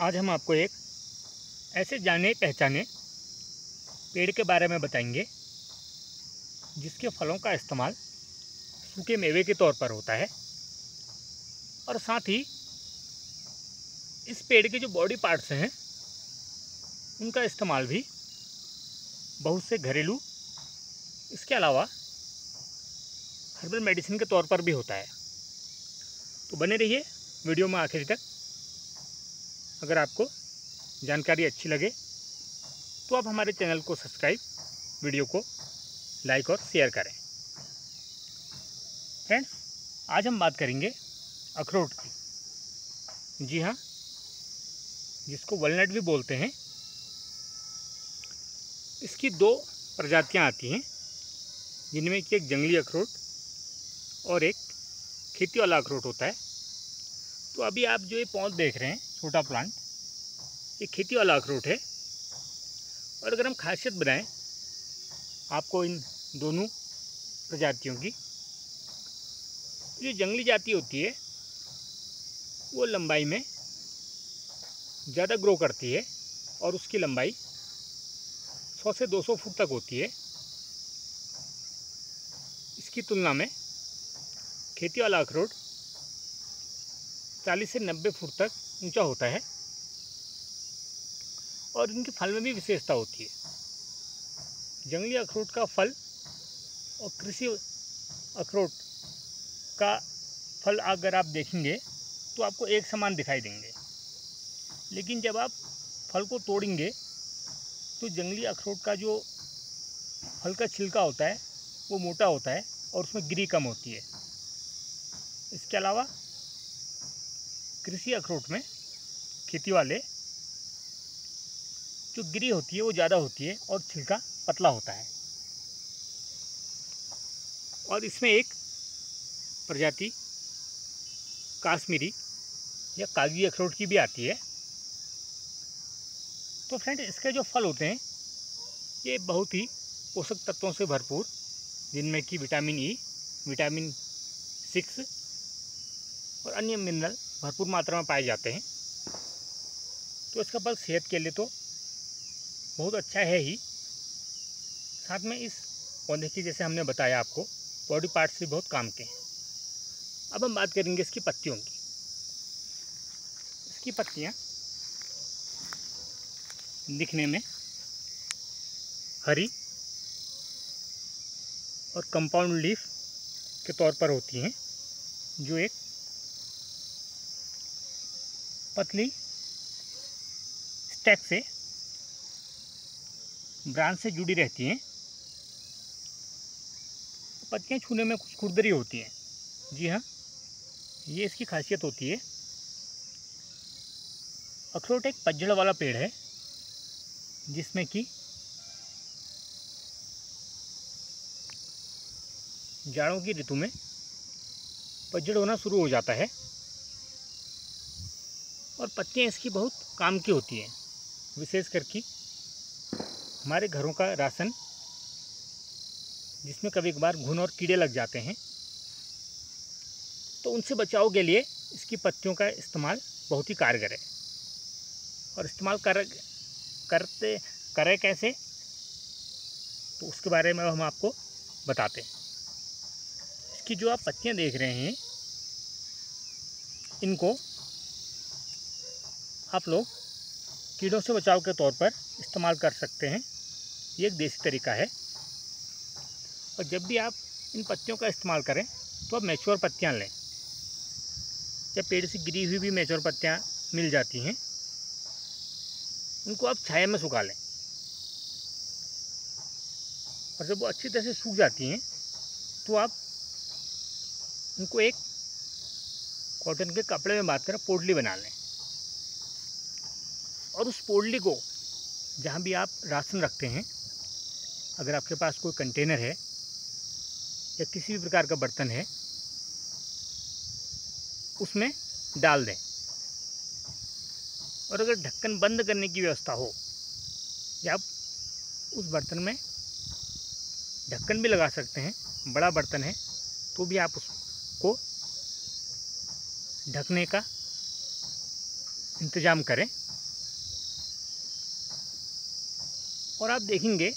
आज हम आपको एक ऐसे जाने पहचाने पेड़ के बारे में बताएँगे, जिसके फलों का इस्तेमाल सूखे मेवे के तौर पर होता है। और साथ ही इस पेड़ के जो बॉडी पार्ट्स हैं, उनका इस्तेमाल भी बहुत से घरेलू, इसके अलावा हर्बल मेडिसिन के तौर पर भी होता है। तो बने रहिए वीडियो में आखिर तक। अगर आपको जानकारी अच्छी लगे तो आप हमारे चैनल को सब्सक्राइब, वीडियो को लाइक और शेयर करें। फ्रेंड्स, आज हम बात करेंगे अखरोट की। जी हाँ जिसको वलनट भी बोलते हैं। इसकी दो प्रजातियाँ आती हैं, जिनमें कि एक जंगली अखरोट और एक खेती वाला अखरोट होता है। तो अभी आप जो ये पौध देख रहे हैं छोटा प्लांट ये खेती वाला अखरोट है। और अगर हम खासियत बनाएँ, आपको इन दोनों प्रजातियों की जो जंगली जाति होती है, वो लंबाई में ज़्यादा ग्रो करती है और उसकी लंबाई 100 से 200 फुट तक होती है। इसकी तुलना में खेती वाला अखरोट 40 से 90 फुट तक ऊँचा होता है और इनके फल में भी विशेषता होती है। जंगली अखरोट का फल और कृषि अखरोट का फल अगर आप देखेंगे तो आपको एक समान दिखाई देंगे। लेकिन जब आप फल को तोड़ेंगे तो जंगली अखरोट का जो फल का छिलका होता है, वो मोटा होता है और उसमें गिरी कम होती है। इसके अलावा कृषि अखरोट में खेती वाले जो गिरी होती है, वो ज़्यादा होती है और छिलका पतला होता है। और इसमें एक प्रजाति काश्मीरी या कागज़ी अखरोट की भी आती है। तो फ्रेंड, इसके जो फल होते हैं, ये बहुत ही पोषक तत्वों से भरपूर, जिनमें कि विटामिन ई विटामिन सिक्स और अन्य मिनरल भरपूर मात्रा में पाए जाते हैं। तो इसका फल सेहत के लिए तो बहुत अच्छा है ही। साथ में इस पौधे की, जैसे हमने बताया आपको बॉडी पार्ट्स भी बहुत काम के हैं। अब हम बात करेंगे इसकी पत्तियों की। इसकी पत्तियाँ दिखने में हरी और कंपाउंड लीफ के तौर पर होती हैं, जो एक पतली स्टेक से ब्रांच से जुड़ी रहती हैं। पत्तियाँ छूने में कुछ खुरदरी होती हैं। जी हाँ ये इसकी खासियत होती है। अखरोट एक पज्जड़ वाला पेड़ है, जिसमें कि जाड़ों की ऋतु में पज्जड़ होना शुरू हो जाता है। और पत्तियाँ इसकी बहुत काम की होती हैं। विशेष करके हमारे घरों का राशन, जिसमें कभी कभार घुन और कीड़े लग जाते हैं तो उनसे बचाव के लिए इसकी पत्तियों का इस्तेमाल बहुत ही कारगर है। और इस्तेमाल कर, करते, करें कैसे? तो उसके बारे में हम आपको बताते हैं। इसकी जो आप पत्तियाँ देख रहे हैं, इनको आप लोग कीड़ों से बचाव के तौर पर इस्तेमाल कर सकते हैं। ये एक देसी तरीका है। और जब भी आप इन पत्तियों का इस्तेमाल करें तो आप मैच्योर पत्तियाँ लें। या पेड़ से गिरी हुई भी मैच्योर पत्तियाँ मिल जाती हैं, उनको आप छाया में सुखा लें। और जब वो अच्छी तरह से सूख जाती हैं तो आप उनको एक कॉटन के कपड़े में बात करें पोटली बना लें। और उस पोटली को जहाँ भी आप राशन रखते हैं, अगर आपके पास कोई कंटेनर है या किसी भी प्रकार का बर्तन है, उसमें डाल दें। और अगर ढक्कन बंद करने की व्यवस्था हो, या आप उस बर्तन में ढक्कन भी लगा सकते हैं, बड़ा बर्तन है तो भी आप उसको ढकने का इंतज़ाम करें। और आप देखेंगे,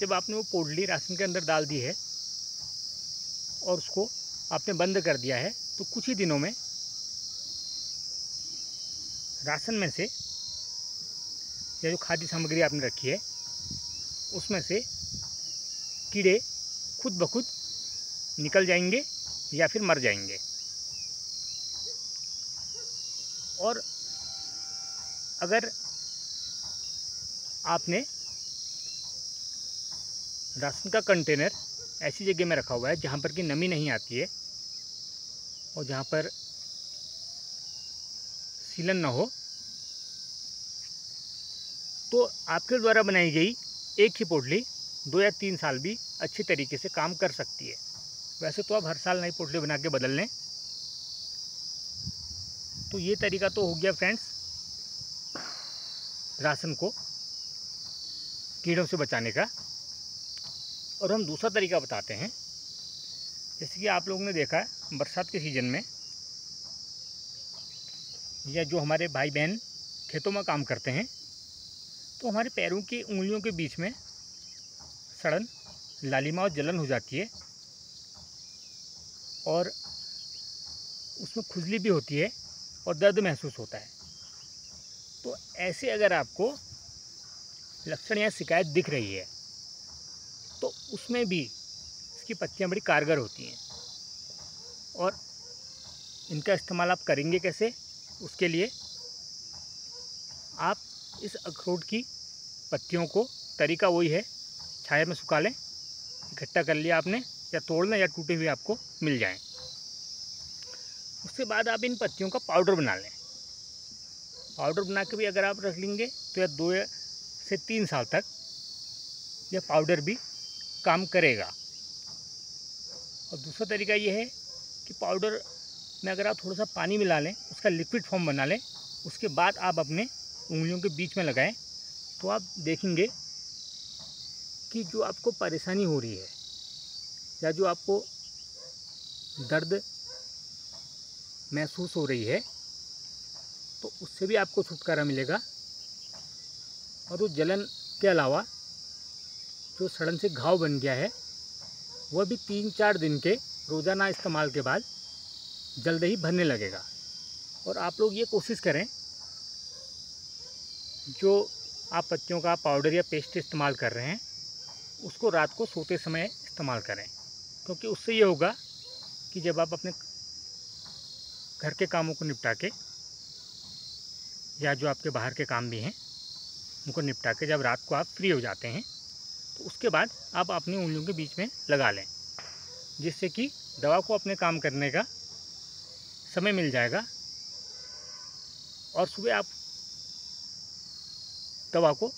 जब आपने वो पोडली राशन के अंदर डाल दी है और उसको आपने बंद कर दिया है तो कुछ ही दिनों में राशन में से या जो खाद्य सामग्री आपने रखी है, उसमें से कीड़े खुद ब खुद निकल जाएँगे या फिर मर जाएँगे। और अगर आपने राशन का कंटेनर ऐसी जगह में रखा हुआ है जहाँ पर कि नमी नहीं आती है और जहाँ पर सीलन ना हो। तो आपके द्वारा बनाई गई एक ही पोटली दो या तीन साल भी अच्छी तरीके से काम कर सकती है। वैसे तो आप हर साल नई पोटली बना के बदल लें। तो ये तरीका तो हो गया फ्रेंड्स, राशन को कीड़ों से बचाने का। और हम दूसरा तरीका बताते हैं। जैसे कि आप लोगों ने देखा है, बरसात के सीज़न में या जो हमारे भाई बहन खेतों में काम करते हैं तो हमारे पैरों की उंगलियों के बीच में सड़न, लालिमा और जलन हो जाती है और उसमें खुजली भी होती है और दर्द महसूस होता है। तो ऐसे अगर आपको लक्षण या शिकायत दिख रही है उसमें भी इसकी पत्तियाँ बड़ी कारगर होती हैं। और इनका इस्तेमाल आप करेंगे कैसे? उसके लिए आप इस अखरोट की पत्तियों को, तरीका वही है, छाया में सुखा लें, इकट्ठा कर लिया आपने, या तोड़ लें या टूटे हुए आपको मिल जाएँ। उसके बाद आप इन पत्तियों का पाउडर बना लें। पाउडर बना के भी अगर आप रख लेंगे तो या दो या से तीन साल तक यह पाउडर भी काम करेगा। और दूसरा तरीका ये है कि पाउडर में अगर आप थोड़ा सा पानी मिला लें, उसका लिक्विड फॉर्म बना लें, उसके बाद आप अपने उंगलियों के बीच में लगाएँ तो आप देखेंगे कि जो आपको परेशानी हो रही है या जो आपको दर्द महसूस हो रही है तो उससे भी आपको छुटकारा मिलेगा। और उस जलन के अलावा जो सड़न से घाव बन गया है वह भी तीन चार दिन के रोज़ाना इस्तेमाल के बाद जल्द ही भरने लगेगा। और आप लोग ये कोशिश करें, जो आप पत्तियों का पाउडर या पेस्ट इस्तेमाल कर रहे हैं, उसको रात को सोते समय इस्तेमाल करें। क्योंकि उससे ये होगा कि जब आप अपने घर के कामों को निपटा के, या जो आपके बाहर के काम भी हैं, उनको निपटा के जब रात को आप फ्री हो जाते हैं तो उसके बाद आप अपनी उंगलियों के बीच में लगा लें, जिससे कि दवा को अपने काम करने का समय मिल जाएगा और सुबह आप दवा को,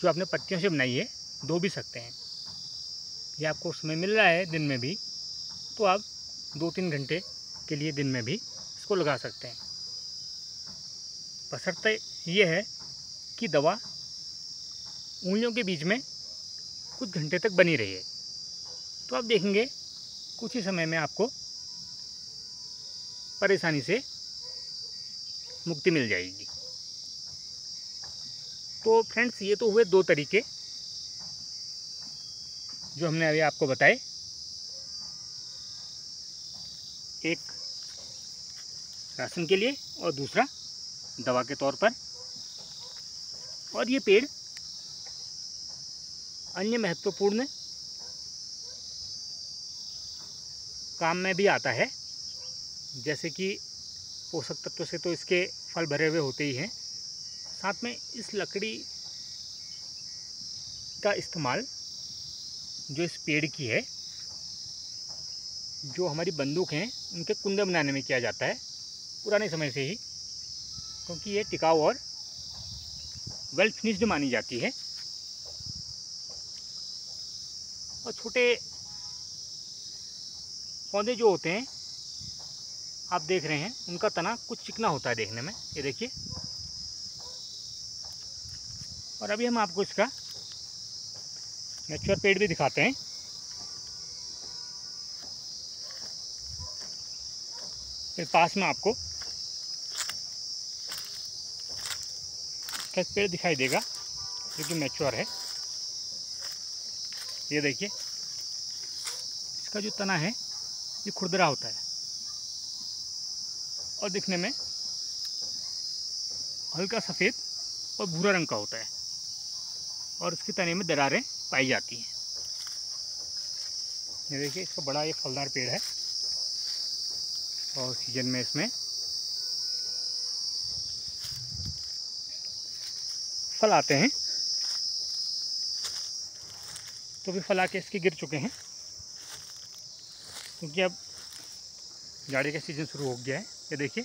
जो आपने पत्तियों से बनाई है, धो भी सकते हैं। ये आपको समय मिल रहा है दिन में भी तो आप दो तीन घंटे के लिए दिन में भी इसको लगा सकते हैं। बसरते ये है कि दवा उंगलियों के बीच में कुछ घंटे तक बनी रही है। तो आप देखेंगे, कुछ ही समय में आपको परेशानी से मुक्ति मिल जाएगी। तो फ्रेंड्स, ये तो हुए दो तरीके जो हमने अभी आपको बताए। एक, राशन के लिए और दूसरा, दवा के तौर पर। और ये पेड़ अन्य महत्वपूर्ण काम में भी आता है। जैसे कि पोषक तत्व से तो इसके फल भरे हुए होते ही हैं। साथ में इस लकड़ी का इस्तेमाल जो इस पेड़ की है, जो हमारी बंदूक हैं, उनके कुंदे बनाने में किया जाता है, पुराने समय से ही। क्योंकि ये टिकाऊ और वेल फिनिश्ड मानी जाती है और छोटे पौधे जो होते हैं, आप देख रहे हैं, उनका तना कुछ चिकना होता है देखने में। ये देखिए। और अभी हम आपको इसका नेचुरल पेड़ भी दिखाते हैं। फिर पास में आपको पेड़ दिखाई देगा, जो कि मैच्योर है। ये देखिए। इसका जो तना है, ये खुरदरा होता है। और दिखने में हल्का सफ़ेद और भूरा रंग का होता है। और उसके तने में दरारें पाई जाती हैं। ये देखिए, इसका बड़ा ये फलदार पेड़ है। और सीज़न में इसमें फल आते हैं। तो भी फल आके इसके गिर चुके हैं। क्योंकि अब गाड़ी का सीज़न शुरू हो गया है। ये देखिए।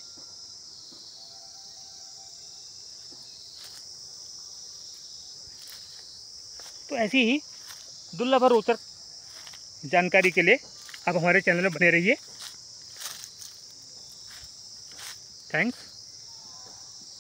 तो ऐसी ही दुर्लभ रोचक जानकारी के लिए आप हमारे चैनल में बने रहिए। थैंक्स